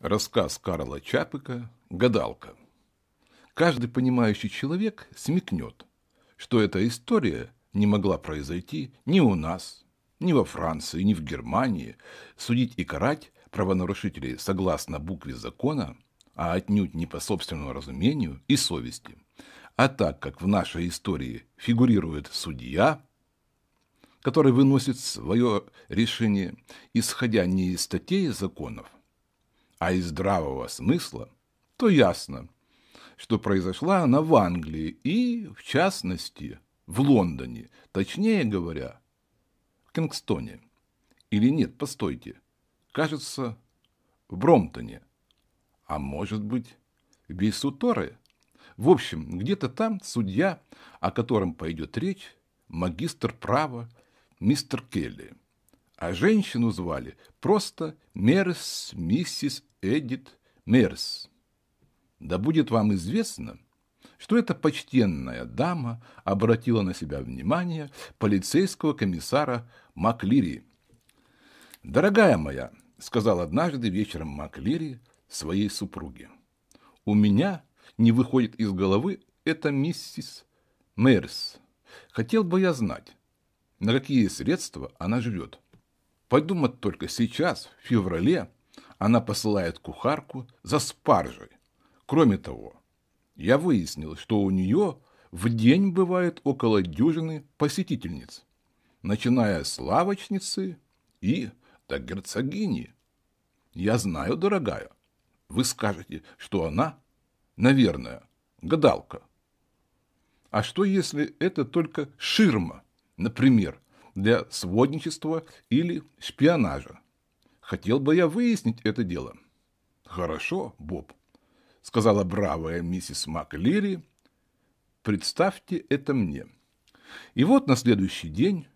Рассказ Карла Чапыка «Гадалка». Каждый понимающий человек смекнет, что эта история не могла произойти ни у нас, ни во Франции, ни в Германии. Судить и карать правонарушителей согласно букве закона, а отнюдь не по собственному разумению и совести. А так как в нашей истории фигурирует судья, который выносит свое решение, исходя не из статей законов, а из здравого смысла, то ясно, что произошла она в Англии и, в частности, в Лондоне, точнее говоря, в Кингстоне. Или нет, постойте, кажется, в Бромтоне, а может быть, в Бейсуторе. В общем, где-то там судья, о котором пойдет речь, магистр права, мистер Келли – а женщину звали просто Мерс миссис Эдит Мерс. Да будет вам известно, что эта почтенная дама обратила на себя внимание полицейского комиссара Маклири. «Дорогая моя», — сказал однажды вечером Маклири своей супруге, «у меня не выходит из головы эта миссис Мерс. Хотел бы я знать, на какие средства она живет». Подумать только сейчас, в феврале, она посылает кухарку за спаржей. Кроме того, я выяснил, что у нее в день бывает около дюжины посетительниц, начиная с лавочницы и до герцогини. Я знаю, дорогая, вы скажете, что она, наверное, гадалка. А что, если это только ширма, например, для сводничества или шпионажа. Хотел бы я выяснить это дело. Хорошо, Боб, сказала бравая миссис Маклири. Представьте это мне. И вот на следующий день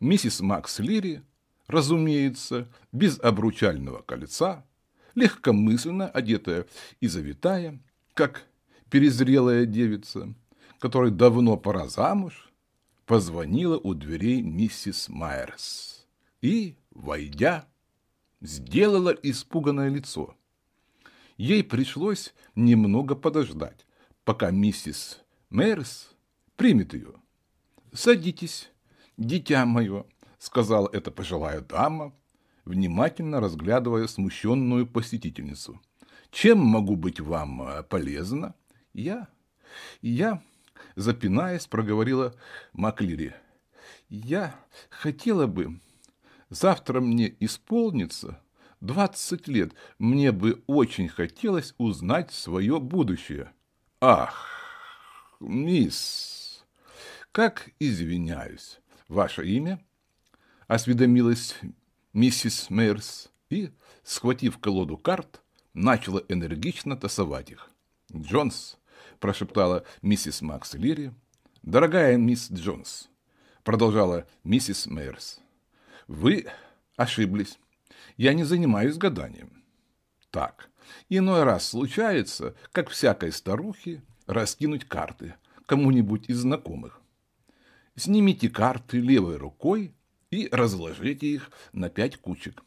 миссис Макс Лири, разумеется, без обручального кольца, легкомысленно одетая и завитая, как перезрелая девица, которой давно пора замуж, позвонила у дверей миссис Майерс и, войдя, сделала испуганное лицо. Ей пришлось немного подождать, пока миссис Майерс примет ее. «Садитесь, дитя мое», — сказала эта пожилая дама, внимательно разглядывая смущенную посетительницу. «Чем могу быть вам э, полезна?» «Я... я...» запинаясь, проговорила Маклири. «Я хотела бы... Завтра мне исполнится двадцать лет. Мне бы очень хотелось узнать свое будущее». «Ах, мисс, как извиняюсь, ваше имя?» Осведомилась миссис Мейерс и, схватив колоду карт, начала энергично тасовать их. Джонс прошептала миссис Макс Лири. «Дорогая мисс Джонс», — продолжала миссис Мейерс, — «вы ошиблись. Я не занимаюсь гаданием». «Так, иной раз случается, как всякой старухе, раскинуть карты кому-нибудь из знакомых. Снимите карты левой рукой и разложите их на пять кучек.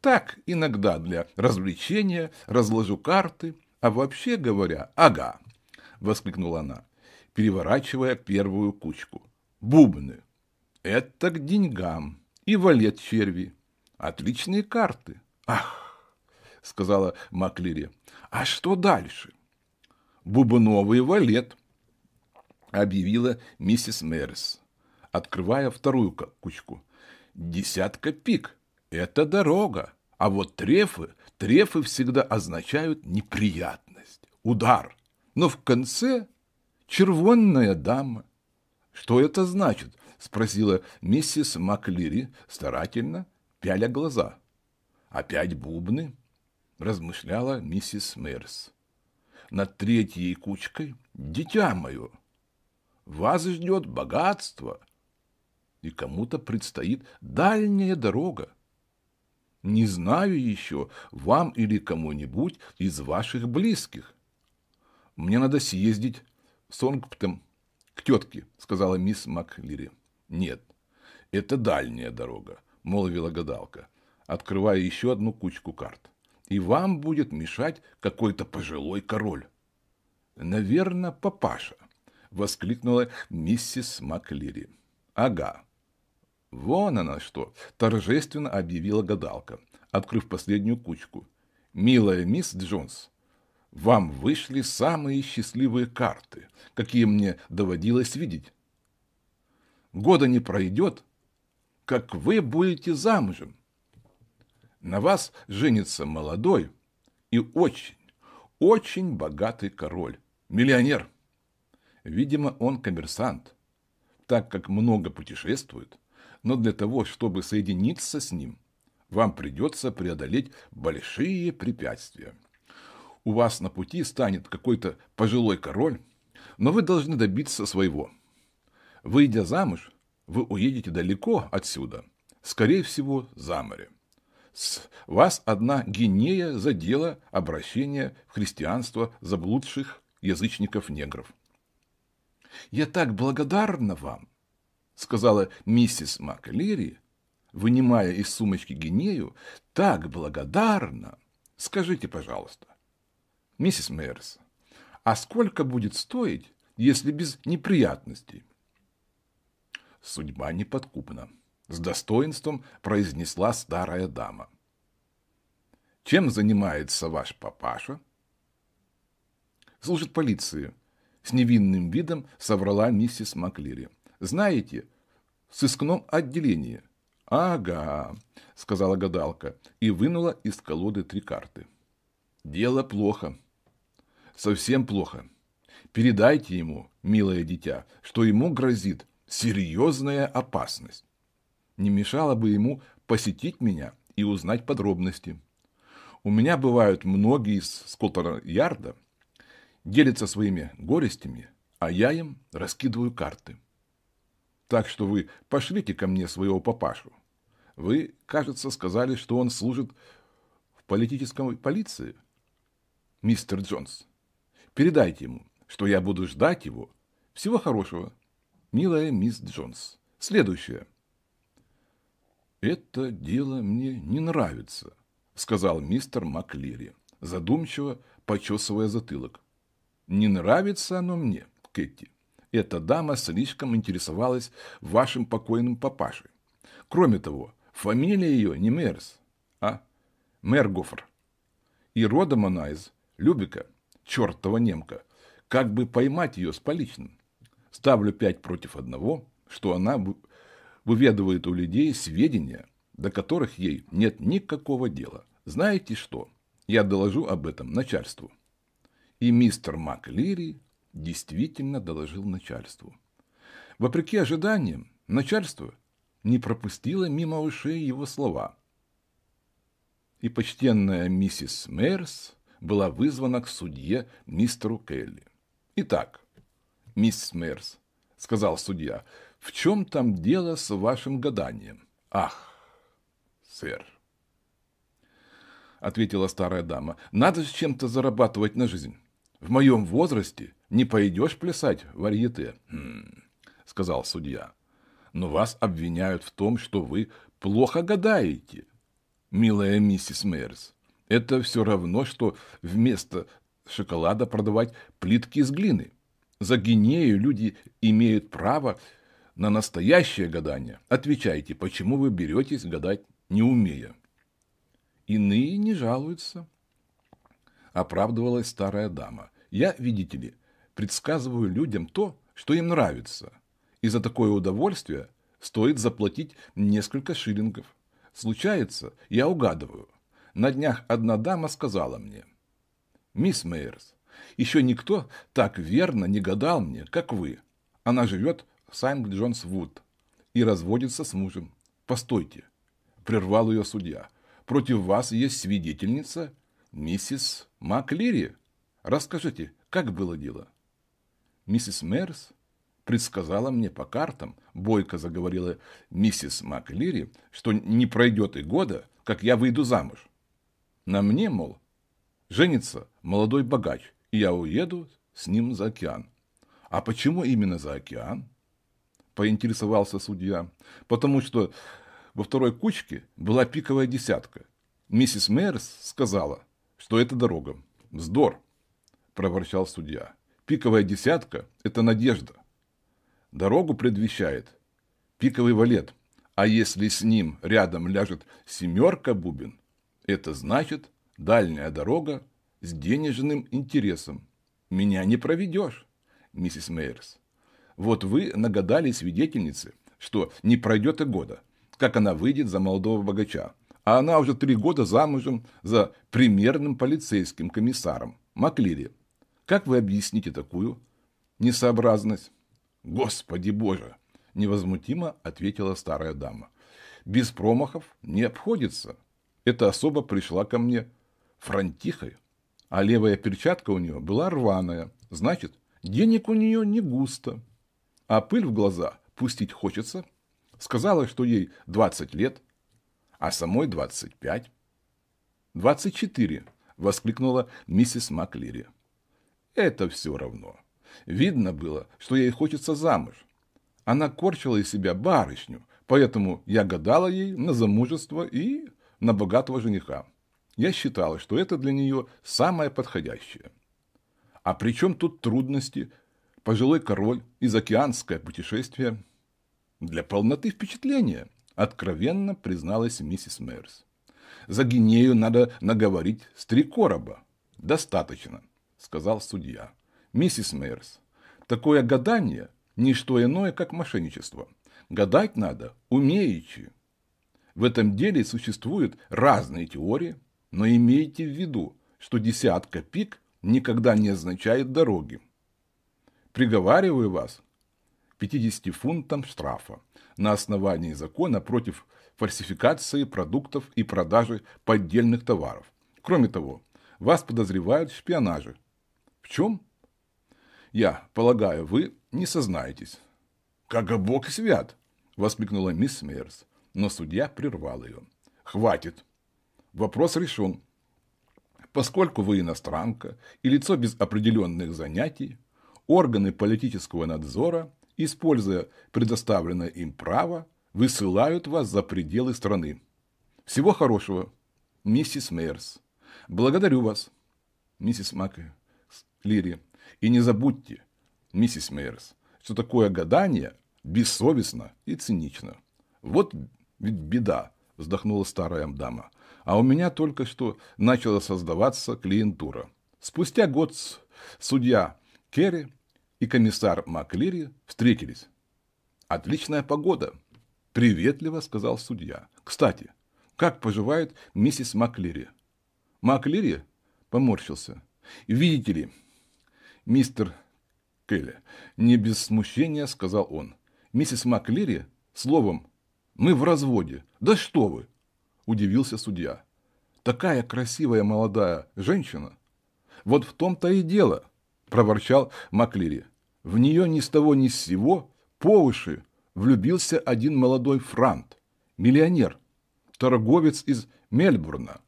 Так, иногда для развлечения разложу карты, а вообще говоря, ага, — воскликнула она, переворачивая первую кучку. «Бубны! Это к деньгам! И валет черви! Отличные карты! Ах!» — сказала Маклири. «А что дальше?» «Бубновый валет!» — объявила миссис Мэрис, открывая вторую кучку. «Десятка пик! Это дорога! А вот трефы, трефы всегда означают неприятность, удар, но в конце червонная дама. Что это значит? Спросила миссис Маклири, старательно пяля глаза. Опять бубны? размышляла миссис Мерс. Над третьей кучкой дитя мое. Вас ждет богатство, и кому-то предстоит дальняя дорога. Не знаю еще, вам или кому-нибудь из ваших близких. Мне надо съездить в Сонгптем к тетке, сказала мисс Маклири. Нет, это дальняя дорога, молвила гадалка, открывая еще одну кучку карт. и вам будет мешать какой-то пожилой король. Наверное, папаша, воскликнула миссис Маклири. Ага. Вон она что, торжественно объявила гадалка, открыв последнюю кучку. Милая мисс Джонс, вам вышли самые счастливые карты, какие мне доводилось видеть. Года не пройдет, как вы будете замужем. На вас женится молодой и очень, очень богатый король, миллионер. Видимо, он коммерсант, так как много путешествует, но для того, чтобы соединиться с ним, вам придется преодолеть большие препятствия. У вас на пути станет какой-то пожилой король, но вы должны добиться своего. Выйдя замуж, вы уедете далеко отсюда, скорее всего, за море. С вас одна гинея за дело обращения в христианство заблудших язычников-негров. «Я так благодарна вам», — сказала миссис Маклири, вынимая из сумочки гинею, — «так благодарна. Скажите, пожалуйста, миссис Мэрс, а сколько будет стоить, если без неприятностей?» Судьба неподкупна с достоинством произнесла старая дама. Чем занимается ваш папаша? Служит полиции. С невинным видом соврала миссис Маклири. Знаете, в сыскном отделении. Ага, сказала гадалка и вынула из колоды три карты. Дело плохо. Совсем плохо. Передайте ему, милое дитя, что ему грозит серьезная опасность не мешало бы ему посетить меня и узнать подробности. У меня бывают многие из Скоттера-Ярда, делятся своими горестями, а я им раскидываю карты. Так что вы пошлите ко мне своего папашу. Вы, кажется, сказали, что он служит в политической полиции. Мистер Джонс, передайте ему, что я буду ждать его. Всего хорошего, милая мисс Джонс. Следующее. «Это дело мне не нравится», — сказал мистер Маклири, задумчиво почесывая затылок. «Не нравится оно мне, Кэти. Эта дама слишком интересовалась вашим покойным папашей. Кроме того, фамилия ее не Мерс, а Мергофр. И родом она из Любика, чертова немка. Как бы поймать ее с поличным? Ставлю пять против одного, что она выведывает у людей сведения, до которых ей нет никакого дела. Знаете что? Я доложу об этом начальству. И мистер МакЛири действительно доложил начальству. Вопреки ожиданиям, начальство не пропустило мимо ушей его слова. И почтенная миссис Мэрс была вызвана к судье мистеру Келли. «Итак, мисс Мэрс», — сказал судья, — в чем там дело с вашим гаданием? Ах, сэр, ответила старая дама, надо же чем-то зарабатывать на жизнь. В моем возрасте не пойдешь плясать в варьете, хм, сказал судья. Но вас обвиняют в том, что вы плохо гадаете, милая миссис Мэрс. Это все равно, что вместо шоколада продавать плитки из глины. За гинею люди имеют право на настоящее гадание, отвечайте, почему вы беретесь гадать, не умея. Иные не жалуются. Оправдывалась старая дама. Я, видите ли, предсказываю людям то, что им нравится. И за такое удовольствие стоит заплатить несколько шиллингов. Случается, я угадываю. На днях одна дама сказала мне, «Мисс Мейерс, еще никто так верно не гадал мне, как вы. Она живет Сайм Джонс Вуд и разводится с мужем. Постойте, прервал ее судья. Против вас есть свидетельница, миссис Маклири. Расскажите, как было дело? Миссис Мерс предсказала мне по картам, бойко заговорила миссис Маклири, что не пройдет и года, как я выйду замуж. На мне, мол, женится молодой богач, я уеду с ним за океан. А почему именно за океан? поинтересовался судья, потому что во второй кучке была пиковая десятка, Миссис Мэрс сказала, что это дорога. Вздор, проворчал судья. Пиковая десятка – это надежда. Дорогу предвещает пиковый валет, а если с ним рядом ляжет семерка бубен, это значит дальняя дорога с денежным интересом. Меня не проведешь, миссис Мейерс. Вот вы нагадали свидетельнице, что не пройдет и года, как она выйдет за молодого богача, а она уже три года замужем за примерным полицейским комиссаром Маклири. Как вы объясните такую несообразность? Господи Боже! Невозмутимо ответила старая дама. Без промахов не обходится. Эта особа пришла ко мне фронтихой, а левая перчатка у нее была рваная. Значит, денег у нее не густо. А пыль в глаза пустить хочется. Сказала, что ей 20 лет, а самой 25. 24, воскликнула миссис Маклири. Это все равно. Видно было, что ей хочется замуж. Она корчила из себя барышню, поэтому я гадала ей на замужество и на богатого жениха. Я считала, что это для нее самое подходящее. А при чем тут трудности? Пожилой король из океанское путешествие. Для полноты впечатления, откровенно призналась миссис Мэрс. За Гинею надо наговорить с три короба. Достаточно, сказал судья. Миссис Мэрс, такое гадание – не что иное, как мошенничество. Гадать надо умеючи. В этом деле существуют разные теории, но имейте в виду, что десятка пик никогда не означает дороги. Приговариваю вас 50 фунтам штрафа на основании закона против фальсификации продуктов и продажи поддельных товаров. Кроме того, вас подозревают в шпионаже. В чем? Я полагаю, вы не сознаетесь. Как Бог свят! воскликнула мисс Мейерс, но судья прервал ее. Хватит. Вопрос решен. Поскольку вы иностранка и лицо без определенных занятий, органы политического надзора, используя предоставленное им право, высылают вас за пределы страны. Всего хорошего, миссис Мейерс. Благодарю вас, миссис Мака Лири. И не забудьте, миссис Мейерс, что такое гадание бессовестно и цинично. Вот ведь беда, вздохнула старая дама. А у меня только что начала создаваться клиентура. Спустя год судья Керри и комиссар Маклири встретились. Отличная погода, приветливо сказал судья. Кстати, как поживает миссис Маклири? Маклири поморщился. Видите ли, мистер Келли, не без смущения сказал он. Миссис Маклири, словом, мы в разводе. Да что вы! Удивился судья. Такая красивая молодая женщина. Вот в том-то и дело, проворчал Маклири. В нее ни с того ни с сего по уши влюбился один молодой франт, миллионер, торговец из Мельбурна.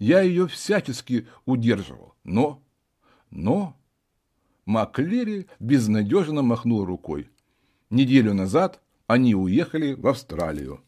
Я ее всячески удерживал, но... Но Маклери безнадежно махнул рукой. Неделю назад они уехали в Австралию.